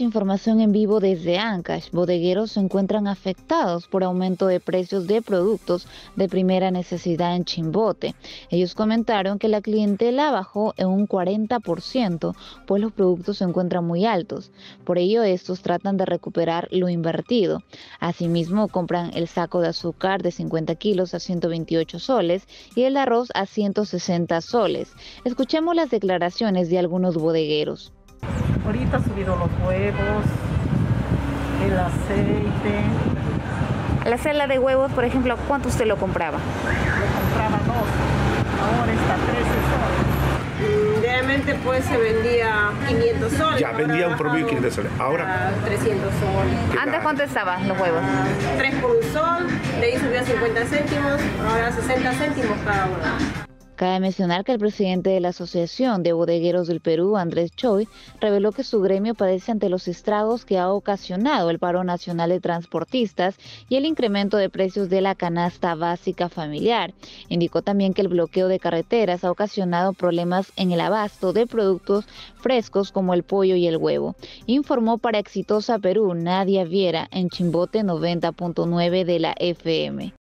Información en vivo desde Ancash. Bodegueros se encuentran afectados por aumento de precios de productos de primera necesidad en Chimbote. Ellos comentaron que la clientela bajó en un 40%, pues los productos se encuentran muy altos. Por ello, estos tratan de recuperar lo invertido. Asimismo, compran el saco de azúcar de 50 kilos a 128 soles y el arroz a 160 soles. Escuchemos las declaraciones de algunos bodegueros. Ahorita ha subido los huevos, el aceite. La cela de huevos, por ejemplo, ¿cuánto usted lo compraba? Lo compraba dos, ahora está 13 soles. Realmente pues se vendía 500 soles. Ya vendía un promedio de 500 soles. Ahora 300 soles. ¿Antes cuánto estaban los huevos? 3 por un sol, de ahí subió a 50 céntimos, ahora 60 céntimos cada uno. Cabe mencionar que el presidente de la Asociación de Bodegueros del Perú, Andrés Choi, reveló que su gremio padece ante los estragos que ha ocasionado el paro nacional de transportistas y el incremento de precios de la canasta básica familiar. Indicó también que el bloqueo de carreteras ha ocasionado problemas en el abasto de productos frescos como el pollo y el huevo. Informó para Exitosa Perú Nadia Viera en Chimbote 90.9 de la FM.